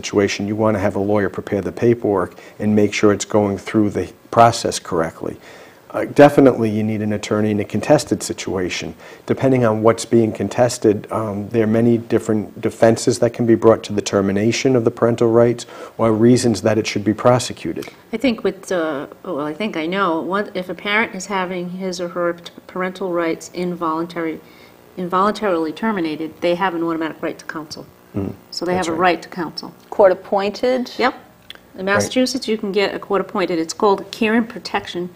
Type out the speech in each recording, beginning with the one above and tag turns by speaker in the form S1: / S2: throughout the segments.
S1: situation, you want to have a lawyer prepare the paperwork and make sure it's going through the process correctly. Uh, Definitely, you need an attorney in a contested situation. Depending on what's being contested, um, there are many different defenses that can be brought to the termination of the parental rights or reasons that it should be prosecuted.
S2: I think with, uh, well, I think I know, what, if a parent is having his or her parental rights involuntary, involuntarily terminated, they have an automatic right to counsel. So they have a
S1: right.
S2: right to counsel.
S3: Court appointed?
S2: Yep. In Massachusetts, you can get a court-appointed, it's called a Care and Protection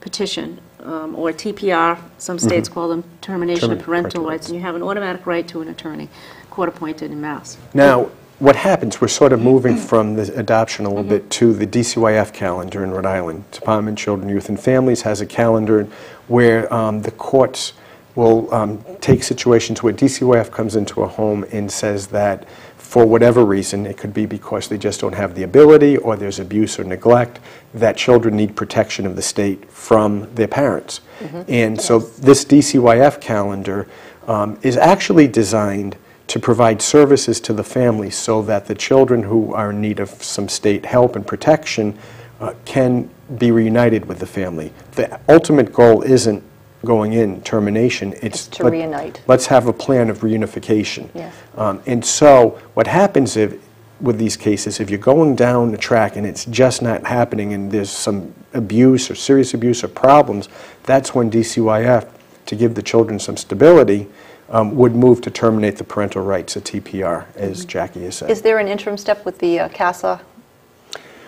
S2: Petition, um, or TPR, some states call them Termination of Parental
S1: parental
S2: Rights,
S1: rights.
S2: and you have an automatic right to an attorney, court-appointed in Mass.
S1: Now, what happens, we're sort of moving from the adoption a little bit to the DCYF calendar in Rhode Island. Department of Children, Youth, and Families has a calendar where um, the courts will um, take situations where DCYF comes into a home and says that for whatever reason, it could be because they just don't have the ability or there's abuse or neglect, that children need protection of the state from their parents. And so this DCYF calendar um, is actually designed to provide services to the family so that the children who are in need of some state help and protection uh, can be reunited with the family. The ultimate goal isn't going in termination, it's...
S3: It's to
S1: let-
S3: reunite.
S1: Let's have a plan of reunification.
S3: Yes.
S1: Um, And so, what happens if, with these cases, if you're going down the track and it's just not happening and there's some abuse or serious abuse or problems, that's when DCYF, to give the children some stability, um, would move to terminate the parental rights at TPR, as Jackie has said.
S3: Is there an interim step with the uh, CASA?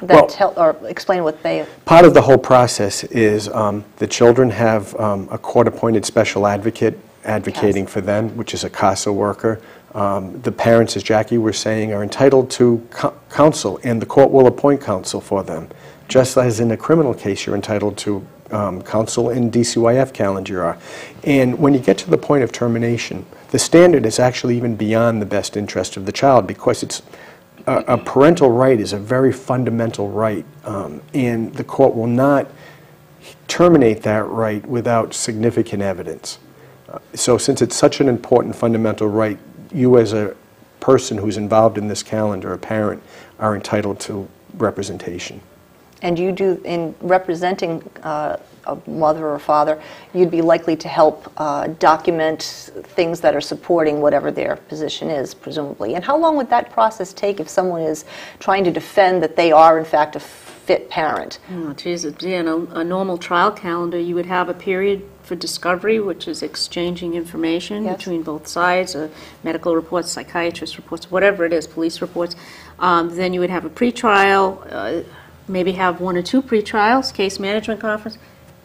S1: Well-
S3: That tell, or explain what they,
S1: Part of the whole process is um, the children have um, a court-appointed special advocate advocating for them, which is a CASA worker. Um, The parents, as Jackie was saying, are entitled to co- counsel, and the court will appoint counsel for them. Just as in a criminal case, you're entitled to um, counsel in DCYF calendar you are. And when you get to the point of termination, the standard is actually even beyond the best interest of the child, because it's a a parental right is a very fundamental right, um, and the court will not terminate that right without significant evidence. Uh, So since it's such an important fundamental right, you as a person who's involved in this calendar, a parent, are entitled to representation.
S3: And you do, in representing uh, a mother or father, you'd be likely to help uh, document things that are supporting whatever their position is, presumably. And how long would that process take if someone is trying to defend that they are, in fact, a fit parent?
S2: Oh, geez, in a, a normal trial calendar, you would have a period for discovery, which is exchanging information
S3: Yes.
S2: between both sides, uh, medical reports, psychiatrist reports, whatever it is, police reports. Um, Then you would have a pretrial, uh, maybe have one or two pretrials, case management conference,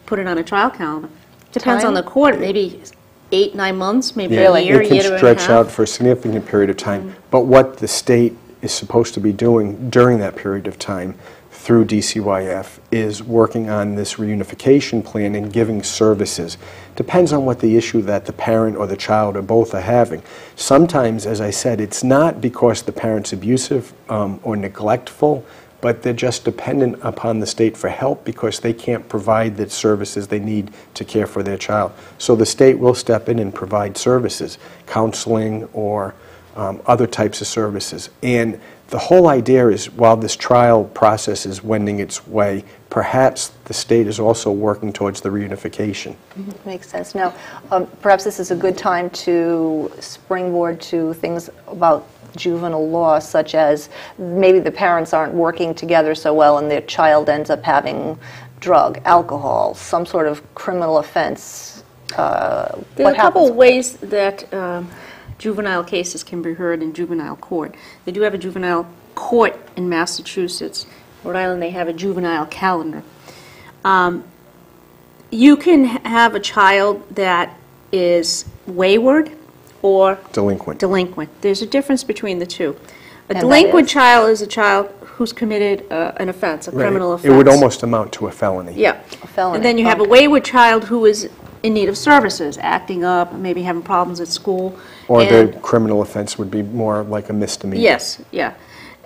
S2: put it on a trial calendar. Depends on the court, maybe eight, nine months, maybe a
S3: Really?
S2: year,
S1: It
S2: year
S1: can
S2: and a
S1: stretch out for a significant period of time, but what the state is supposed to be doing during that period of time through DCYF is working on this reunification plan and giving services. Depends on what the issue that the parent or the child or both are having. Sometimes, as I said, it's not because the parent's abusive um, or neglectful, but they're just dependent upon the state for help because they can't provide the services they need to care for their child. So the state will step in and provide services, counseling or um, other types of services. And the whole idea is while this trial process is wending its way, perhaps the state is also working towards the reunification.
S3: Makes sense. Now, um, perhaps this is a good time to springboard to things about juvenile law, such as maybe the parents aren't working together so well and their child ends up having drug, alcohol, some sort of criminal offense. Uh,
S2: There are a couple of ways that um, juvenile cases can be heard in juvenile court. They do have a juvenile court in Massachusetts. Rhode Island, they have a juvenile calendar. Um, You can have a child that is wayward or
S1: Delinquent.
S2: delinquent. There's a difference between the two. A
S3: And that
S2: delinquent
S3: is?
S2: child is a child who's committed uh, an offense, a
S1: Right.
S2: criminal offense.
S1: It would almost amount to a felony.
S2: Yeah.
S3: A felony,
S2: And then you have a
S3: okay.
S2: wayward child who is in need of services, acting up, maybe having problems at school.
S1: Or
S2: and-
S1: the criminal offense would be more like a misdemeanor.
S2: Yes, yeah.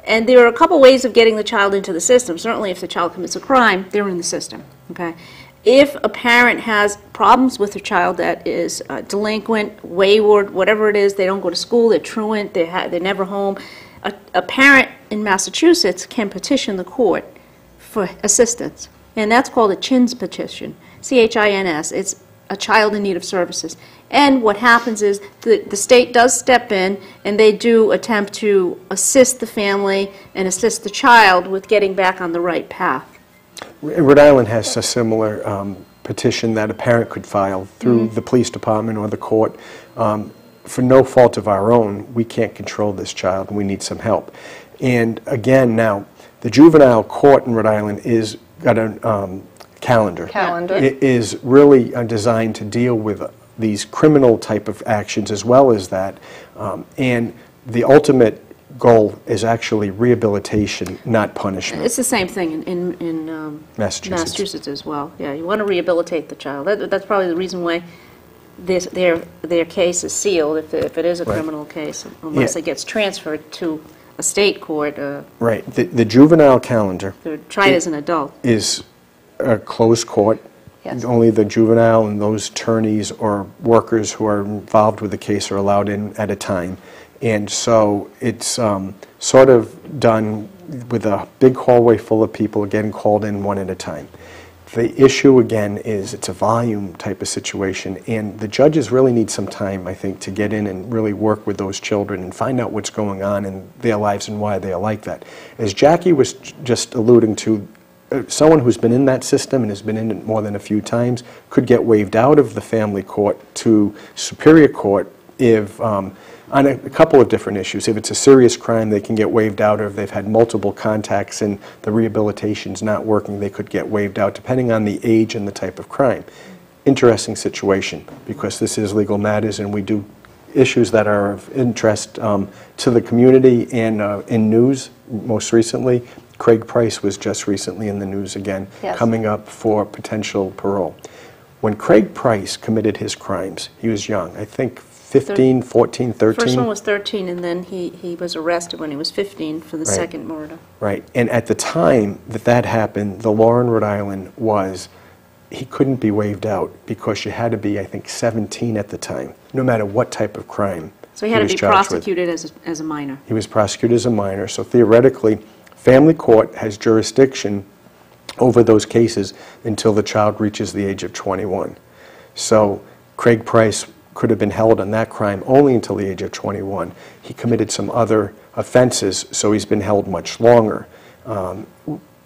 S2: And there are a couple ways of getting the child into the system. Certainly, if the child commits a crime, they're in the system, okay? If a parent has problems with a child that is uh, delinquent, wayward, whatever it is, they don't go to school, they're truant, they they're never home, a, a parent in Massachusetts can petition the court for assistance, and that's called a CHINS petition, C-H-I-N-S. It's a child in need of services. And what happens is the, the state does step in and they do attempt to assist the family and assist the child with getting back on the right path.
S1: Rhode Island has a similar um, petition that a parent could file through the police department or the court. Um, For no fault of our own, we can't control this child, and we need some help. And again, now, the juvenile court in Rhode Island is, got a um, calendar.
S3: Calendar.
S1: It is really uh, designed to deal with these criminal type of actions as well as that. Um, And the ultimate goal is actually rehabilitation, not punishment.
S2: It's the same thing in, in, in um,
S1: Massachusetts.
S2: Massachusetts as well. Yeah, you want to rehabilitate the child. That, that's probably the reason why this, their, their case is sealed, if, if it is a
S1: Right.
S2: criminal case, unless
S1: Yeah.
S2: it gets transferred to a state court, uh,
S1: Right. The the juvenile calendar
S2: they're tried as an adult.
S1: is a closed court.
S3: Yes.
S1: Only the juvenile and those attorneys or workers who are involved with the case are allowed in at a time. And so it's um, sort of done with a big hallway full of people getting called in one at a time. The issue, again, is it's a volume type of situation, and the judges really need some time, I think, to get in and really work with those children and find out what's going on in their lives and why they are like that. As Jackie was just alluding to, uh, someone who's been in that system and has been in it more than a few times could get waived out of the family court to Superior Court if, um, on a a couple of different issues. If it's a serious crime, they can get waived out, or if they've had multiple contacts and the rehabilitation's not working, they could get waived out, depending on the age and the type of crime. Interesting situation, because this is legal matters, and we do issues that are of interest um, to the community and uh, in news, most recently. Craig Price was just recently in the news again,
S3: Yes.
S1: coming up for potential parole. When Craig Price committed his crimes, he was young, I think 15, 14, 13.
S2: First one was 13, and then he, he was arrested when he was 15 for the
S1: Right.
S2: second murder.
S1: Right, and at the time that that happened, the law in Rhode Island was, he couldn't be waived out because you had to be, I think, 17 at the time, no matter what type of crime
S2: So he had
S1: was
S2: to be
S1: with.
S2: prosecuted as, a- as a minor.
S1: He was prosecuted as a minor, so theoretically, family court has jurisdiction over those cases until the child reaches the age of 21. So Craig Price could have been held on that crime only until the age of 21. He committed some other offenses, so he's been held much longer. Um,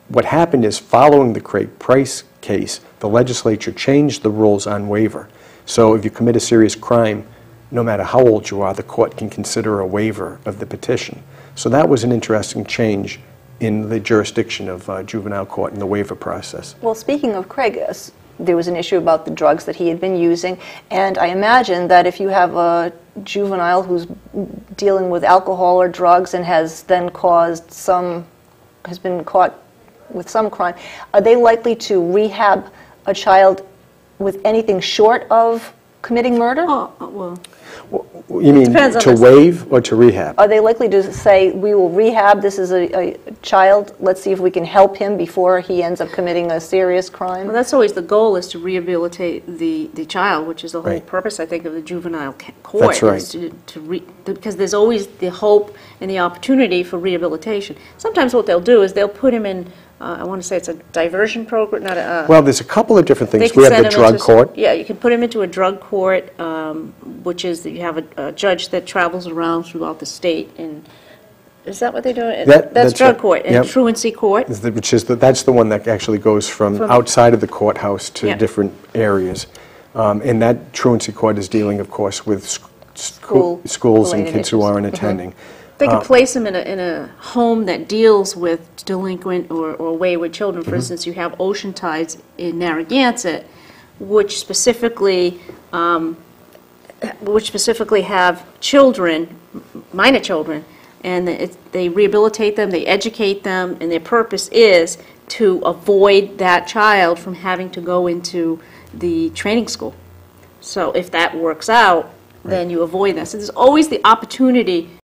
S1: What happened is, following the Craig Price case, the legislature changed the rules on waiver. So if you commit a serious crime, no matter how old you are, the court can consider a waiver of the petition. So that was an interesting change in the jurisdiction of uh, juvenile court and the waiver process.
S3: Well, speaking of Craig, uh, there was an issue about the drugs that he had been using, and I imagine that if you have a juvenile who's dealing with alcohol or drugs and has then caused some, has been caught with some crime, are they likely to rehab a child with anything short of committing murder?
S2: Oh, well,
S1: You mean
S2: depends on
S1: to
S2: the-
S1: waive or to rehab?
S3: Are they likely to say, we will rehab, this is a, a child, let's see if we can help him before he ends up committing a serious crime?
S2: well, that's always the goal, is to rehabilitate the, the child, which is the whole
S1: Right.
S2: purpose, I think, of the juvenile ca- court.
S1: That's right.
S2: is to, to re, because there's always the hope and the opportunity for rehabilitation. Sometimes what they'll do is they'll put him in, uh, I want to say it's a diversion program, not a, uh,
S1: Well, there's a couple of different
S2: They
S1: things.
S2: can
S1: We have
S2: send
S1: the
S2: him
S1: drug
S2: into-
S1: court.
S2: Yeah, you can put him into a drug court, um, which is, that you have a a judge that travels around throughout the state, and, is that what they do?
S1: That-
S2: That's drug
S1: right.
S2: court, and
S1: Yep.
S2: truancy court.
S1: Is the- Which is, the- that's the one that actually goes from
S2: From-
S1: outside of the courthouse to
S2: Yeah.
S1: different areas. Um, And that truancy court is dealing, of course, with sc-
S3: School
S1: scho- schools and
S3: related
S1: kids who
S3: issues.
S1: aren't attending.
S2: They
S1: Uh,
S2: could place them in a, in a home that deals with delinquent or or wayward children.
S1: Mm-hmm.
S2: For instance, you have Ocean Tides in Narragansett, which specifically, um, which specifically have children, minor children, and it- they rehabilitate them, they educate them, and their purpose is to avoid that child from having to go into the training school. So if that works out, then you avoid this. So there's always the opportunity